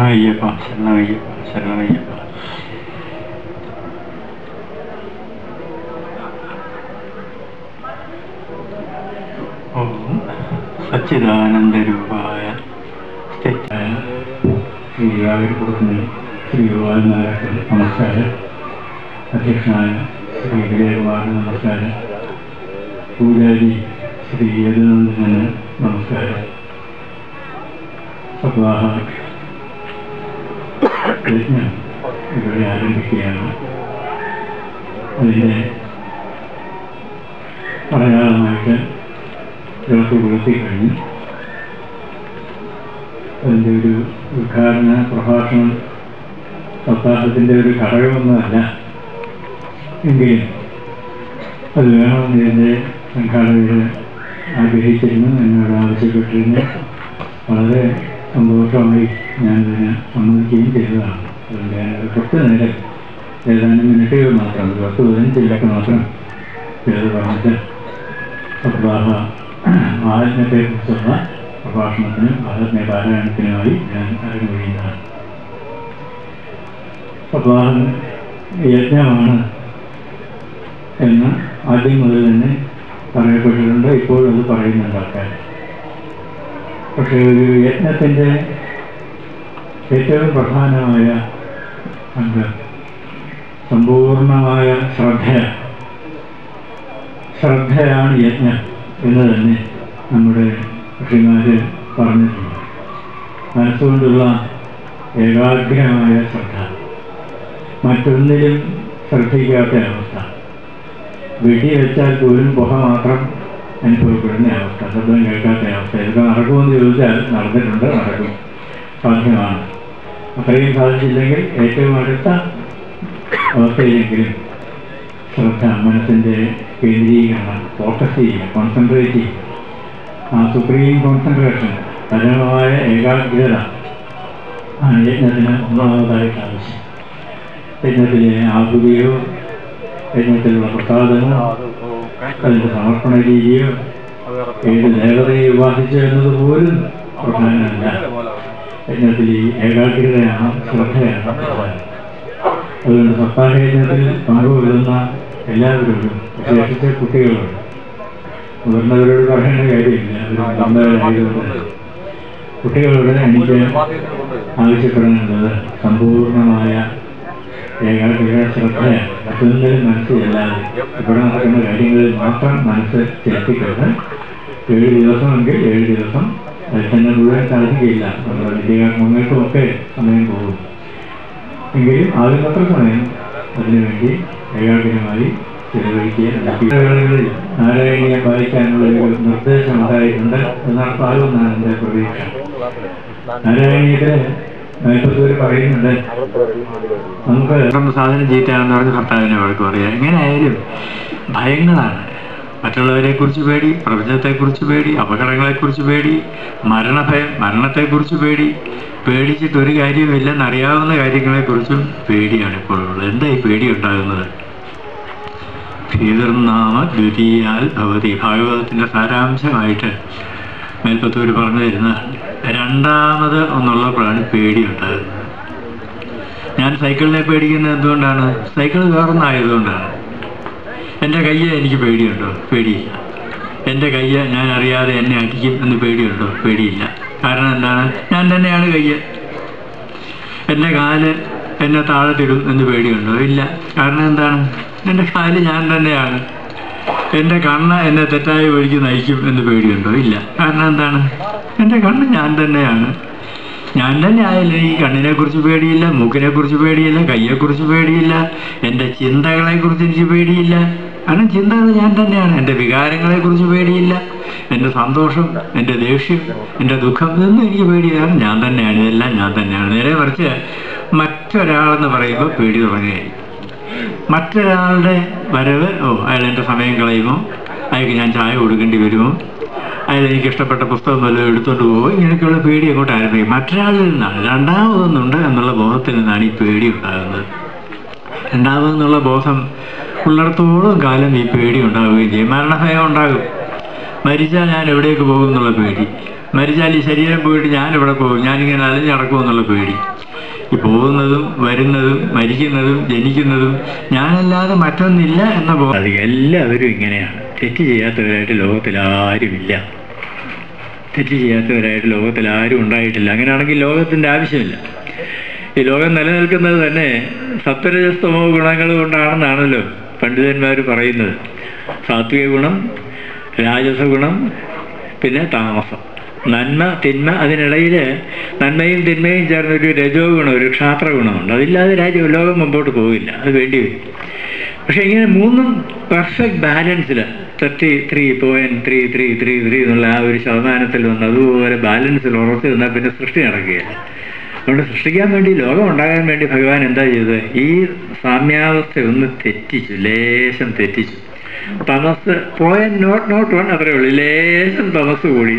ശരണയ്യപ്പ ശരണമയ്യപ്പ ശരണമയ്യപ്പ ഓം സച്ചിദാനന്ദരൂപായ തെറ്റായ ശ്രീ ഗോപാലനാരായണൻ നമസ്കാരം. അധ്യക്ഷനായ ശ്രീ വിജയകുമാറിന് നമസ്കാരം. പൂജാരി ശ്രീ യദുനന്ദന് നമസ്കാരം. സപ്താഹ യജ്ഞം ഇവിടെ ആരംഭിക്കുകയാണ് അതിന്റെ മലയാളമായിട്ട് വിളക്ക് കൊളുത്തി കഴിഞ്ഞു അതിന്റെ ഒരു ഉദ്ഘാടന പ്രഭാഷണം സപ്താഹത്തിന്റെ ഒരു ഘടകമൊന്നുമല്ല. എങ്കിലും അത് വേണമെന്ന് എന്റെ സംഘാടകർ ആഗ്രഹിച്ചിരുന്നു. എന്നോട് ആവശ്യപ്പെട്ടിരുന്നു. വളരെ സന്തോഷമായി ഞാനിതിന് സമ്മതിക്കുകയും ചെയ്തതാണ്. അതിന്റെ കുറച്ച് നേരം ഏതാനും മിനിറ്റുകൾ മാത്രം ഒരു പത്ത് പതിനഞ്ച് മിനിറ്റ് മാത്രം ചെയ്ത് പറഞ്ഞിട്ട് സപ്താഹ കുറിച്ചുള്ള പ്രഭാഷണത്തിനും ആത്മീയ പാരായണത്തിനുമായി ഞാൻ അരങ്ങൊഴിയുന്നതാണ് സപ്താഹം യജ്ഞമാണ് എന്ന് ആദ്യം മുതൽ തന്നെ പറയപ്പെട്ടിട്ടുണ്ട്. ഇപ്പോഴും അത് പറയുന്നുണ്ട് ആൾക്കാർ പക്ഷേ ഒരു യജ്ഞത്തിന്റെ ഏറ്റവും പ്രധാനമായ അംഗം സമ്പൂർണമായ ശ്രദ്ധയാണ് ശ്രദ്ധയാണ് യജ്ഞം എന്ന് തന്നെ നമ്മുടെ ഋഷിമാര് പറഞ്ഞിട്ടുണ്ട്. മനസ്സുകൊണ്ടുള്ള ഏകാഗ്രമായ ശ്രദ്ധ. മറ്റൊന്നിലും ശ്രദ്ധിക്കാത്ത അവസ്ഥ. വെടിവെച്ചാൽ പോലും പുക മാത്രം അനുഭവപ്പെടുന്ന അവസ്ഥ. ശബ്ദം കേൾക്കാത്ത അവസ്ഥ. ഇതൊക്കെ നടക്കുമെന്ന് ചോദിച്ചാൽ നടന്നിട്ടുണ്ട്. നടക്കും സാധ്യമാണ്. അത്രയും സാധിച്ചില്ലെങ്കിൽ ഏറ്റവും അടുത്ത അവസ്ഥയിലെങ്കിലും ശ്രദ്ധ മനസ്സിന്റെ കേന്ദ്രീകരണം ഫോക്കസ് ചെയ്യുക കോൺസെൻട്രേറ്റ് ചെയ്യുക. ആ സുപ്രീം കോൺസെൻട്രേഷൻ പരമമായ ഏകാഗ്രത ആണ് യജ്ഞത്തിന് ഒന്നാമതായിട്ട് ആവശ്യം. യജ്ഞത്തിലെ ആകുതിയോ യജ്ഞത്തിലുള്ള പ്രസാദമോ അതിന്റെ സമർപ്പണ രീതിയോ ഏത് ദേവതയെ വിവാഹിച്ചു എന്നത് പോലും പ്രധാനമല്ല. യജ്ഞത്തിൽ ഈ ഏകാഗ്രതയാണ് ശ്രദ്ധയാണ്. അതുകൊണ്ട് സപ്താഹ യജ്ഞത്തിൽ പങ്കുകൊള്ളുന്ന എല്ലാവരോടും വിശേഷിച്ച് കുട്ടികളോട് മുതിർന്നവരോട് പറയേണ്ട കാര്യമില്ല. ഒരു നമ്പരായതുകൊണ്ട് കുട്ടികളോട് എനിക്ക് ആവശ്യപ്പെടാനുള്ളത് സമ്പൂർണമായ ഏകാഗ്രത ശ്രദ്ധയാണ് മറ്റൊന്നിലും മനസ്സ് ചെല്ലാതെ ഇവിടെ നടക്കുന്ന കാര്യങ്ങളിൽ മാത്രം മനസ്സ് ചെലുത്തിക്കൊണ്ട് ഏഴ് ദിവസമെങ്കിൽ ഏഴ് ദിവസം തന്നെ മുഴുവൻ സാധിക്കില്ല നമ്മുടെ നിത്യകർമ്മങ്ങൾക്കുമൊക്കെ സമയം പോകും. എങ്കിലും ആകുന്നത്ര സമയം അതിനുവേണ്ടി ഏകാഗ്രമായി ചെലവഴിക്കുക. വേളകളിൽ നാരായണീയെ പാലിക്കാനുള്ള ഒരു നിർദ്ദേശം ഉണ്ടായിട്ടുണ്ട്. എന്നാണ് നടപ്പാകുമെന്നാണ് എന്റെ പ്രതീക്ഷ. മേൽപ്പത്തൂര് പറയുന്നുണ്ട്. നമുക്ക് സാധനം ചീത്തയാണെന്ന് പറഞ്ഞ് ഭർത്താവിനെ വഴക്ക് പറയാം എങ്ങനെയായാലും ഭയങ്ങളാണ്. മറ്റുള്ളവരെക്കുറിച്ച് പേടി പ്രപഞ്ചത്തെക്കുറിച്ച് പേടി അപകടങ്ങളെക്കുറിച്ച് പേടി മരണഭയം മരണത്തെക്കുറിച്ച് പേടി പേടിച്ചിട്ട് ഒരു കാര്യവുമില്ലെന്ന് അറിയാവുന്ന കാര്യങ്ങളെക്കുറിച്ചും പേടിയാണ് ഇപ്പോൾ ഉള്ളത്. എന്താ ഈ പേടി ഉണ്ടാകുന്നത്? ഭീതർനാമ ദ്വിതീയാൽ ഭവതി. ഭാഗവതത്തിന്റെ സാരാംശമായിട്ട് മേൽപ്പത്തൂർ പറഞ്ഞു തരുന്ന രണ്ടാമത് ഒന്നുള്ളപ്പോഴാണ് പേടി ഉണ്ടാകുന്നത് ഞാൻ സൈക്കിളിനെ പേടിക്കുന്നത് എന്തുകൊണ്ടാണ്? സൈക്കിൾ വേറൊന്നായതുകൊണ്ടാണ്. എന്റെ കയ്യെ എനിക്ക് പേടിയുണ്ടോ? പേടിയില്ല. എന്റെ കയ്യെ ഞാൻ അറിയാതെ എന്നെ അടിക്കും എന്ന് പേടിയുണ്ടോ? പേടിയില്ല. കാരണം എന്താണ്? ഞാൻ തന്നെയാണ് കയ്യെ എന്റെ കാൽ എന്നെ താഴത്തിടും എന്ന് പേടിയുണ്ടോ? ഇല്ല. കാരണം എന്താണ്? എന്റെ കാൽ ഞാൻ തന്നെയാണ്. എന്റെ കണ്ണ് എന്നെ തെറ്റായ വഴിക്ക് നയിക്കും എന്ന് പേടിയുണ്ടോ? ഇല്ല. കാരണം എന്താണ്? എന്റെ കണ്ണ് ഞാൻ തന്നെയാണ്. ഞാൻ തന്നെ ആയില്ല. ഈ കണ്ണിനെക്കുറിച്ച് പേടിയില്ല മൂക്കിനെക്കുറിച്ച് പേടിയില്ല കയ്യെക്കുറിച്ച് പേടിയില്ല എന്റെ ചിന്തകളെക്കുറിച്ച് എനിക്ക് പേടിയില്ല. കാരണം ചിന്തകൾ ഞാൻ തന്നെയാണ്. എന്റെ വികാരങ്ങളെക്കുറിച്ച് പേടിയില്ല. എന്റെ സന്തോഷം എന്റെ ദേഷ്യം എന്റെ ദുഃഖം ഇതൊന്നും എനിക്ക് പേടിയാണ് ഞാൻ തന്നെയാണ്. ഇതെല്ലാം ഞാൻ തന്നെയാണ്. നേരെ മറിച്ച് മറ്റൊരാളെന്ന് പറയുമ്പോൾ പേടി തുടങ്ങുകയായിരിക്കും. മറ്റൊരാളുടെ വരവ് ഓ അയാൾ എന്റെ സമയം കളയുമോ? അയാൾക്ക് ഞാൻ ചായ കൊടുക്കേണ്ടി വരുമോ? അയാൾ എനിക്ക് ഇഷ്ടപ്പെട്ട പുസ്തകം വല്ലതും എടുത്തുകൊണ്ട് പോകുമോ ഇങ്ങനെയൊക്കെയുള്ള പേടി അങ്ങോട്ട് ആരംഭിക്കും? മറ്റൊരാളിൽ നിന്നാണ്. രണ്ടാമതൊന്നുണ്ട് എന്നുള്ള ബോധത്തിൽ നിന്നാണ് ഈ പേടി ഉണ്ടാകുന്നത്. രണ്ടാമതെന്നുള്ള ബോധം ഉള്ളിടത്തോളം കാലം ഈ പേടി ഉണ്ടാവുകയും ചെയ്യും. മരണഭയം ഉണ്ടാകും. മരിച്ചാൽ ഞാൻ എവിടേക്ക് പോകും എന്നുള്ള പേടി. മരിച്ചാൽ ഈ ശരീരം പോയിട്ട് ഞാൻ എവിടെ പോകും. ഞാനിങ്ങനെ അലഞ്ഞു നടക്കുമെന്നുള്ള പേടി. ഈ പോകുന്നതും വരുന്നതും മരിക്കുന്നതും ജനിക്കുന്നതും ഞാനല്ലാതെ മറ്റൊന്നില്ല എന്ന ബോധം എല്ലാവരും ഇങ്ങനെയാണ്. തെറ്റ് ചെയ്യാത്തവരായിട്ട് ലോകത്തിൽ ആരുമില്ല. തെറ്റ് ചെയ്യാത്തവരായിട്ട് ലോകത്തിൽ ആരും ഉണ്ടായിട്ടില്ല. അങ്ങനെയാണെങ്കിൽ ലോകത്തിന്റെ ആവശ്യമില്ല. ഈ ലോകം നിലനിൽക്കുന്നത് തന്നെ സത്വരജസ്തമോ ഗുണങ്ങൾ കൊണ്ടാണെന്നാണല്ലോ പണ്ഡിതന്മാർ പറയുന്നത്. സാത്വിക ഗുണം രാജസ ഗുണം പിന്നെ താമസം. നന്മ തിന്മ അതിനിടയിൽ നന്മയും തിന്മയും ചേർന്ന ഒരു രജോ ഗുണം ഒരു ക്ഷാത്ര ഗുണമുണ്ട് അതില്ലാതെ രാജ്യം ലോകം മുമ്പോട്ട് പോകില്ല അത് വേണ്ടി വരും. പക്ഷെ ഇങ്ങനെ മൂന്നും perfect ബാലൻസിൽ thirty three point three three three three എന്നുള്ള ആ ഒരു ശതമാനത്തിൽ വന്ന് അതുപോലെ ബാലൻസിൽ ഉറച്ചു നിന്നാൽ പിന്നെ സൃഷ്ടി നടക്കുകയില്ല. അതുകൊണ്ട് സൃഷ്ടിക്കാൻ വേണ്ടി ലോകം ഉണ്ടാകാൻ വേണ്ടി ഭഗവാൻ എന്താ ചെയ്തത്? ഈ സാമ്യാവസ്ഥ ഒന്ന് തെറ്റിച്ചു ലേശം തെറ്റിച്ചു. തമസ് പോയിന്റ് നോട്ട് നോട്ട് വൺ അത്രേ ഉള്ളൂ. ലേശം തമസ് കൂടി.